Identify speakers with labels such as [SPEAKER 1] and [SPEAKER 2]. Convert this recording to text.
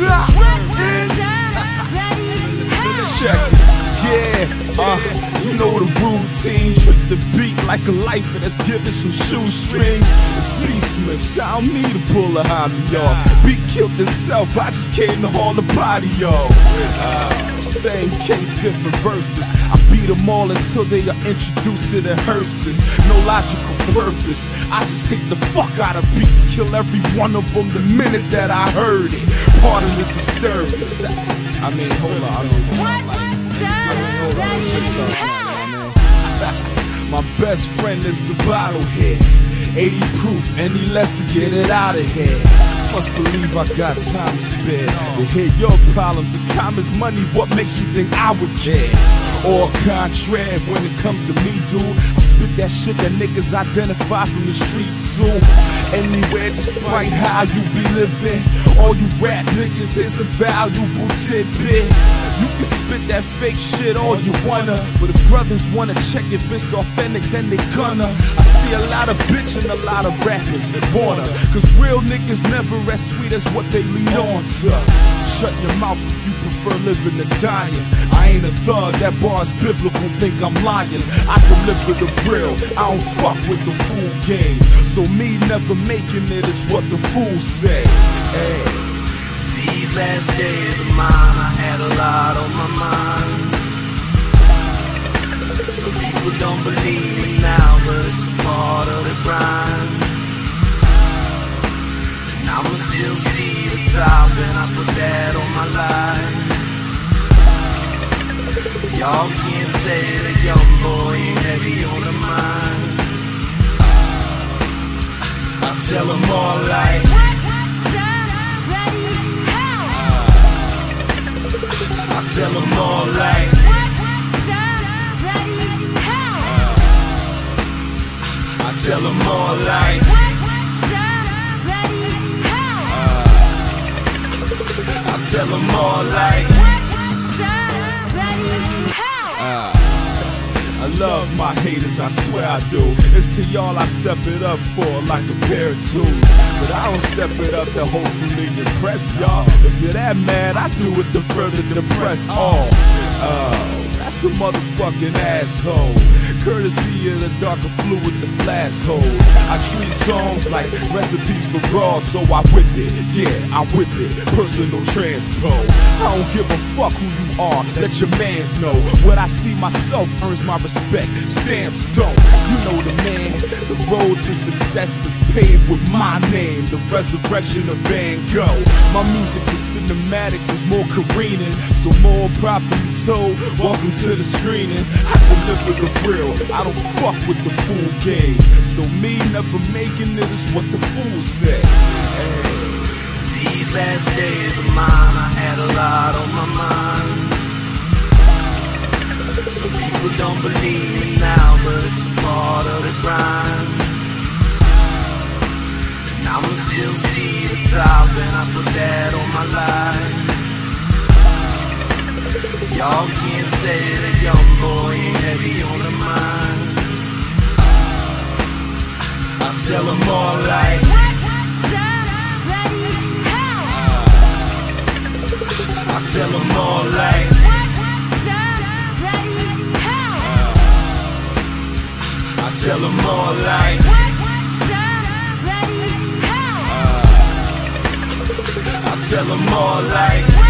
[SPEAKER 1] Yeah. Know the routine, trick the beat like a lifer that's giving some shoestrings. It's B Smith, sound me to pull a homie off. Beat killed itself, I just came to haul the body off. Uh, same case, different verses. I beat them all until they are introduced to the hearses. No logical purpose, I just hate the fuck out of beats. Kill every one of them the minute that I heard it. Part of this disturbance. I mean, hold on, I like, best friend is the bottle head. 80 proof, any less to get it out of here. Must believe I got time to spare to hear your problems. If time is money, what makes you think I would care? Or contrary, when it comes to me, dude, Spit that shit that niggas identify from the streets too. Anywhere, despite how you be living. All you rap niggas, here's a valuable tidbit. You can spit that fake shit all you wanna, but if brothers wanna check if it's authentic, then they gonna. I see a lot of bitch and a lot of rappers wanna, cause real niggas never as sweet as what they lead on to. Shut your mouth if you prefer living or dying. I ain't a thug, that bar's biblical, think I'm lying. I deliver the real, I don't fuck with the fool games. So me never making it is what the fools say. Hey.
[SPEAKER 2] These last days of mine, I had a lot on my mind. Some people don't believe me now, but it's a part of the grind. And I'ma still see the top, and I put that on my life. Y'all can't say that young boy ain't heavy on the mind. I tell them all like. I tell them all like I tell them all like I tell them all like
[SPEAKER 1] love my haters, I swear I do. It's to y'all I step it up for like a pair of tools. But I don't step it up to hopefully impress y'all. If you're that mad, I do it to further depress all. Oh, that's a motherfucking asshole. Courtesy of the darker fluid, the flask holes. I treat songs like recipes for bras, so I whip it. Yeah, I whip it. Personal transpo. I don't give a fuck who you are, let your mans know. What I see myself earns my respect. Stamps don't. You road to success is paved with my name. The resurrection of Van Gogh. My music to cinematics is more careening, so more properly told. Welcome to the screening. I deliver the real. I don't fuck with the fool games. So me never making it is what the fools say. Hey.
[SPEAKER 2] These last days of mine, I had a lot on my mind. Some people don't believe me now, but it's a part of the grind. I'ma still see the top, and I put that on my life. Y'all can't say that young boy ain't heavy on the mind. I tell them all like. I tell them all like. I tell them all like. Tell them all like.